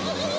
Woohoo!